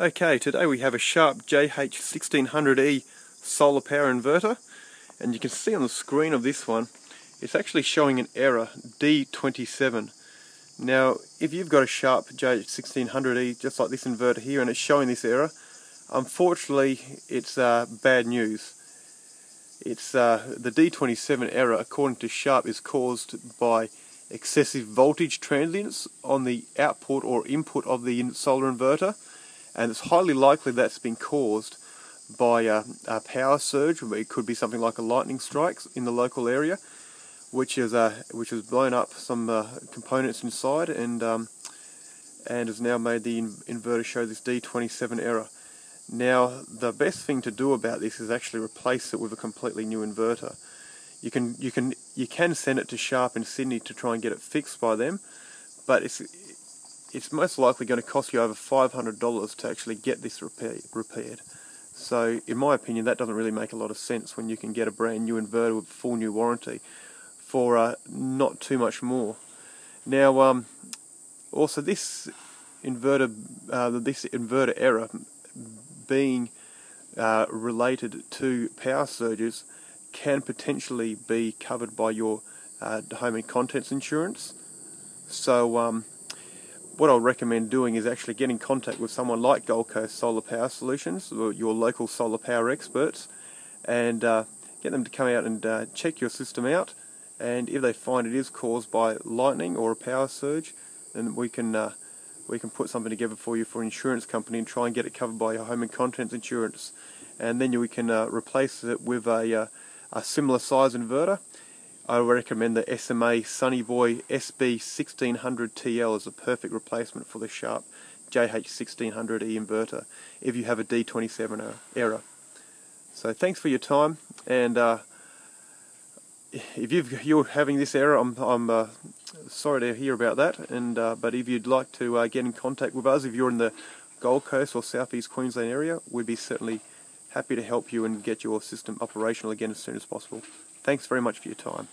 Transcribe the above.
Okay, today we have a Sharp JH1600E solar power inverter and you can see on the screen of this one it's actually showing an error D27. Now if you've got a Sharp JH1600E just like this inverter here and it's showing this error unfortunately it's uh, bad news. It's uh, the D27 error according to Sharp is caused by excessive voltage transients on the output or input of the solar inverter and it's highly likely that's been caused by a, a, power surge. It could be something like a lightning strike in the local area, which is uh, which has blown up some uh, components inside and um, and has now made the in inverter show this D27 error. Now, the best thing to do about this is actually replace it with a completely new inverter. You can you can you can send it to Sharp in Sydney to try and get it fixed by them, but it's it's most likely going to cost you over $500 to actually get this repaired. So, in my opinion, that doesn't really make a lot of sense when you can get a brand new inverter with full new warranty for uh, not too much more. Now, um, also this inverter, uh, this inverter error being uh, related to power surges can potentially be covered by your uh, home and contents insurance. So, um, what I'll recommend doing is actually get in contact with someone like Gold Coast Solar Power Solutions, your local solar power experts, and uh, get them to come out and uh, check your system out. And if they find it is caused by lightning or a power surge, then we can uh, we can put something together for you for an insurance company and try and get it covered by your home and contents insurance. And then we can uh, replace it with a, uh, a similar size inverter I recommend the SMA Sunny Boy SB1600TL as a perfect replacement for the Sharp JH1600E inverter if you have a D27 error. So thanks for your time and uh, if you are having this error I'm, I'm uh, sorry to hear about that and uh, but if you'd like to uh, get in contact with us if you're in the Gold Coast or Southeast Queensland area we'd be certainly happy to help you and get your system operational again as soon as possible. Thanks very much for your time.